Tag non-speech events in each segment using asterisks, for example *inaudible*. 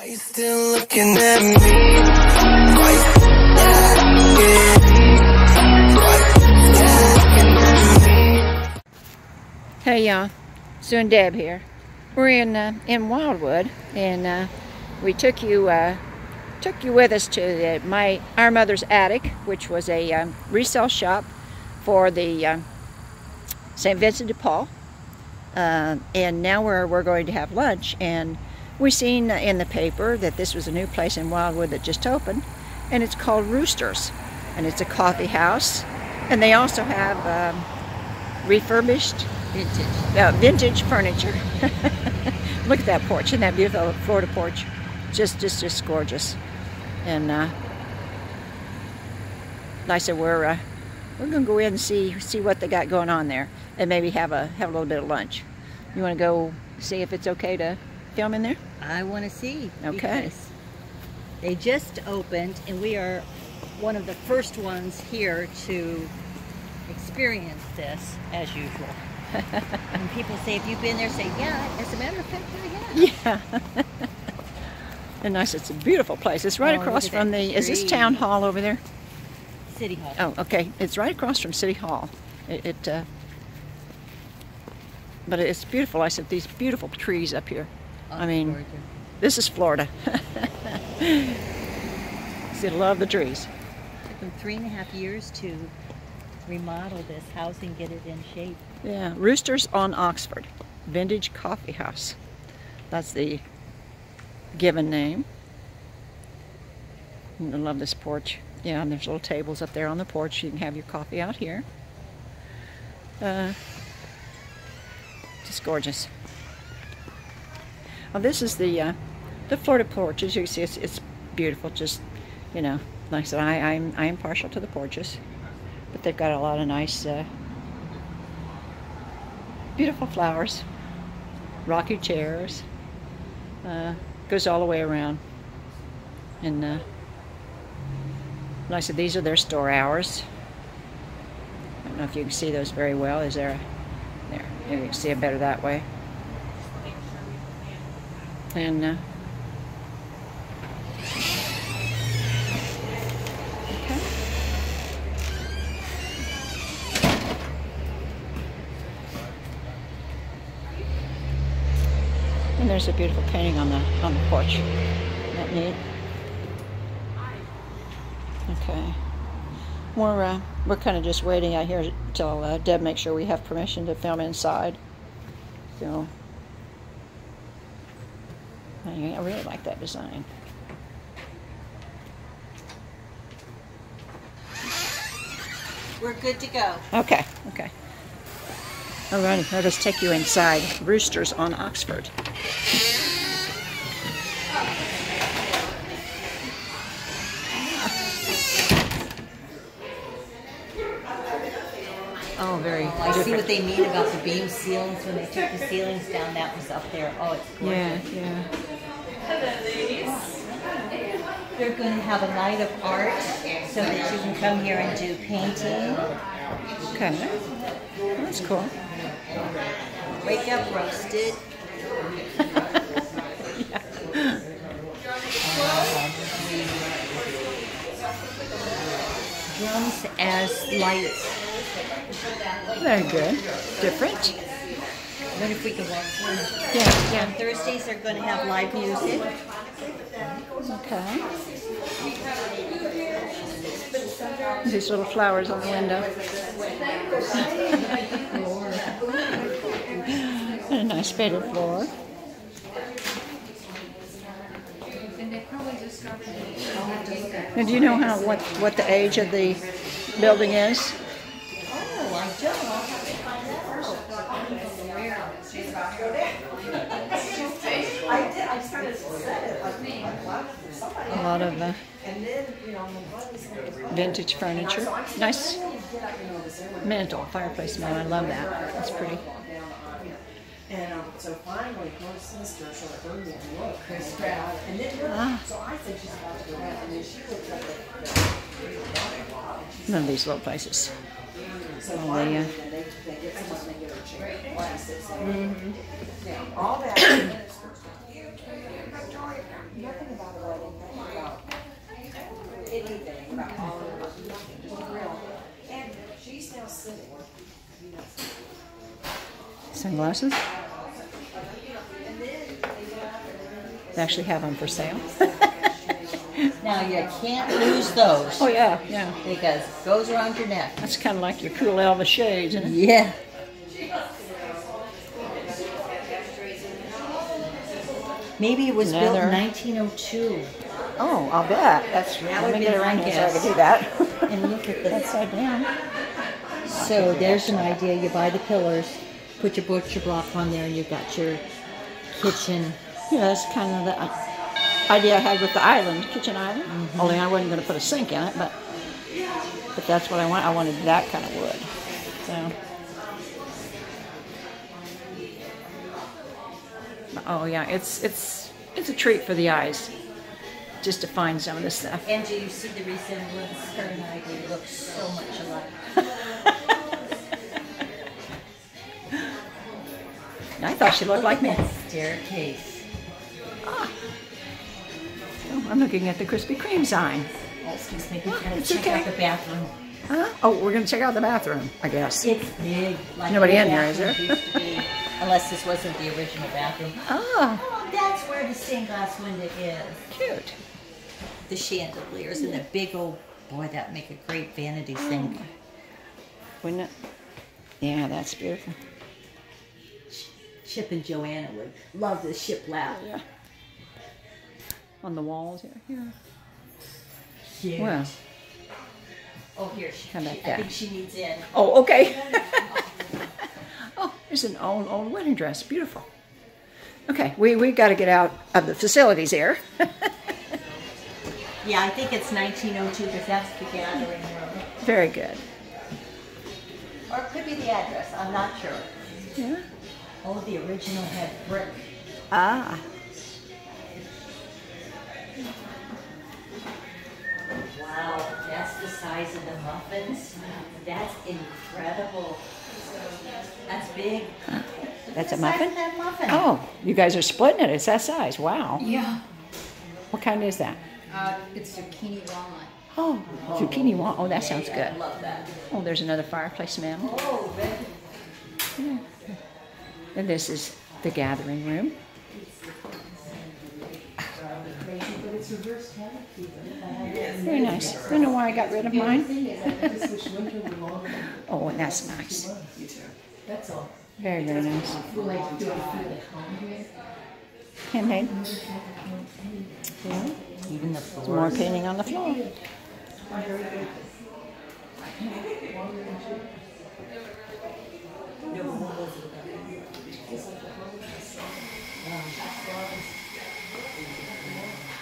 Are you still looking at me? Hey y'all, Sue and Deb here. We're in uh, in Wildwood, and uh, we took you uh, took you with us to my our mother's attic, which was a um, resale shop for the um, St. Vincent de Paul. Uh, and now we're we're going to have lunch, and we seen in the paper that this was a new place in Wildwood that just opened, and it's called Roosters, and it's a coffee house, and they also have um, refurbished Vintage. uh, vintage furniture. *laughs* Look at that porch, isn't that beautiful Florida porch? Just, just, just gorgeous. And uh, I said, we're uh, we're gonna go in and see see what they got going on there, and maybe have a have a little bit of lunch. You want to go see if it's okay to film in there? I want to see. Okay. They just opened, and we are one of the first ones here to experience this as usual. *laughs* and people say, if you've been there, say, yeah, as a matter of fact, I have. Yeah. *laughs* and nice. It's a beautiful place. It's right Oh, across from the. Is this town hall over there? City Hall. Oh, okay. It's right across from City Hall. It, it uh, but it's beautiful. I said these beautiful trees up here. I mean, this is Florida. *laughs* See, I love the trees. took them three and a half years to remodel this house and get it in shape. Yeah, Roosters on Oxford, Vintage Coffee House. That's the given name. I love this porch. Yeah, and there's little tables up there on the porch. You can have your coffee out here. Uh, just gorgeous. Well, this is the uh, the Florida porch. As you can see, it's, it's beautiful. Just you know, like I said, I, I'm I'm partial to the porches, but they've got a lot of nice. Uh, beautiful flowers, rocky chairs, uh, goes all the way around. And uh, like I said, these are their store hours. I don't know if you can see those very well. Is there? A, there, maybe you can see it better that way. And uh, okay. And there's a beautiful painting on the on the porch. Isn't that neat? Okay. We're uh, we're kind of just waiting out here till uh, Deb makes sure we have permission to film inside. So I I really like that design. We're good to go. Okay, okay. Alrighty, let us take you inside Roosters on Oxford. Oh, very I see what they mean about the beam ceilings when they took the ceilings down. That was up there. Oh, it's gorgeous. Yeah, yeah. They're going to have a night of art so that you can come here and do painting. Okay. That's cool. Wake up roasted. *laughs* Drums as lights. Very good. Different. What if we can walk through? Yeah, On Thursdays, they're going to have live music. Okay. These little flowers on the window. *laughs* and a nice faded floor. And do you know how what what the age of the building is? Oh, I don't. I'll have to find A lot of uh, vintage furniture. Nice mantle, fireplace mantle. I love that. That's pretty. And um, so finally, her sister sort of heard me and looked, Chris Pratt, and then her, Ah. so I said she's about to go out, and then she looked like a, None of these little places. so Oh, finally, yeah. then they, they get someone, they get her chair, like I said, so. Mm-hmm. Now, all that. nothing about a wedding, nothing about anything about all of us, nothing, just real. And she's now sitting. Sunglasses? They actually have them for sale. *laughs* Now you can't lose those oh yeah, yeah. because it goes around your neck. That's kind of like your cool Elvis shades, isn't it? Yeah. Maybe it was built in Leather. 1902. Oh, I'll bet. That's That let me be get my here so I guess. can do that. *laughs* And look at the. Upside down. So there's an idea. You buy the pillars, put your butcher block on there, and you've got your kitchen. Yeah, that's kind of the uh, idea I had with the island, kitchen island. Only I wasn't going to put a sink in it, but but that's what I want. I wanted that kind of wood. So. Oh yeah, it's it's it's a treat for the eyes, just to find some of this stuff. Angie, you see the resemblance? Her and I do look so much alike. *laughs* I thought she looked like me. Staircase. Ah. Oh, I'm looking at the Krispy Kreme sign. Oh, excuse me. We gotta It's check okay. out the bathroom. Huh? Oh, we're going to check out the bathroom, I guess. It's big. Like Nobody in there, is there? be, unless this wasn't the original bathroom. Oh, Oh, that's where the stained glass window is. cute. The chandeliers and the big old boy that make a great vanity oh. sink. Wouldn't it? Yeah, that's beautiful. Chip and Joanna would love this ship shiplap. Yeah. On the walls here. Yeah. Huge. Well. Oh, here. She, How about she- I think she needs in. Oh, okay. *laughs* oh, there's an old, old wedding dress. Beautiful. Okay, we, we got to get out of the facilities here. *laughs* Yeah, I think it's 1902 because that's the gathering room. Very good. Or it could be the address. I'm not sure. Yeah. Oh, the original had brick. Ah. Wow, that's the size of the muffins. That's incredible. That's big. That's a muffin? that muffin. Oh, you guys are splitting it. It's that size. Wow. Yeah. What kind is that? Uh, it's zucchini walnut. Oh, zucchini one. Oh, that sounds I good. love that. Oh, there's another fireplace mantle. Oh, very And this is the gathering room. Very nice. I don't know why I got rid of mine. *laughs* Oh, and that's nice. Very, very nice. Handmade. Yeah. Even the floor. More painting on the floor.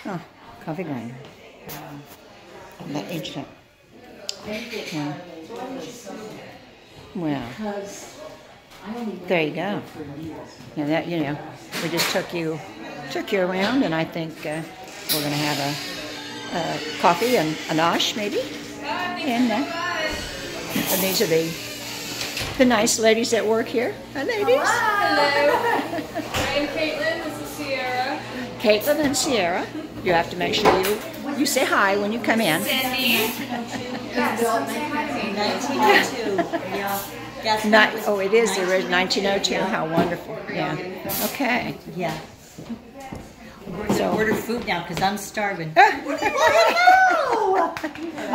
Oh, coffee grinder. That ancient. Yeah. Well, there you go. Yeah, that you know, we just took you took you around, and I think uh, we're gonna have a, a coffee and a nosh maybe. And, uh, and these are the the nice ladies that work here. Hi, ladies. Hello. *laughs* I'm Caitlin. This is Sierra. Caitlin and Sierra. You have to make sure you you say hi when you come in. Cindy. 1902. Yeah. That's Ni- what was oh, it is the original 1902. 1902, yeah. How wonderful. Yeah. Okay. Yeah. We're order food now because I'm starving. *laughs* How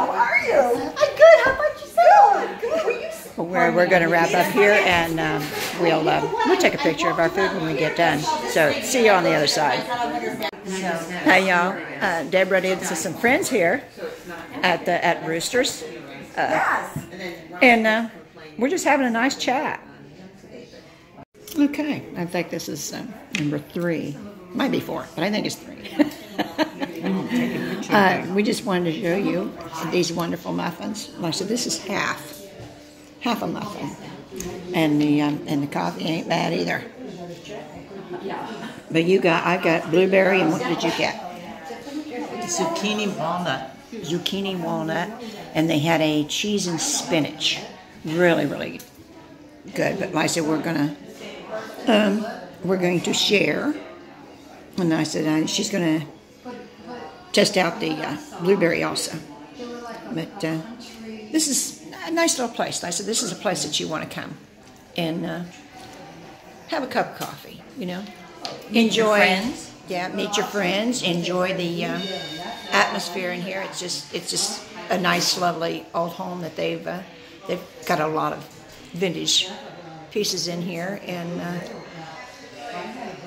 are you? I'm good. How about yourself? Good. Were you Well, we're, we're going to wrap up here and um, we'll, uh, we'll take a picture of our food when we get done. So see you on the other side. Hi, y'all. Uh, Deborah did some friends here at the at Roosters. Uh, and uh, we're just having a nice chat. Okay, I think this is um, number three. Might be four, but I think it's three. *laughs* uh, we just wanted to show you these wonderful muffins. Like I said, this is half, half a muffin, and the um, and the coffee ain't bad either. But you got, I got blueberry, and what did you get? Zucchini walnut. Zucchini walnut, and they had a cheese and spinach. Really, really good. But I said, we're gonna, um, we're going to share. And I said, I, she's gonna test out the uh, blueberry also. But uh, this is a nice little place. I said this is a place that you want to come and uh, have a cup of coffee. You know, enjoy. friends. Yeah, meet your friends. Enjoy the uh, atmosphere in here. It's just it's just a nice, lovely old home that they've uh, they've got a lot of vintage pieces in here, and uh,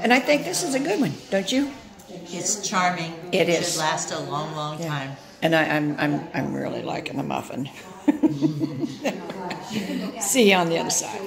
and I think this is a good one, don't you? It's charming. It Should is. last a long, long time. And I, I'm I'm I'm really liking the muffin. *laughs* See you on the other side.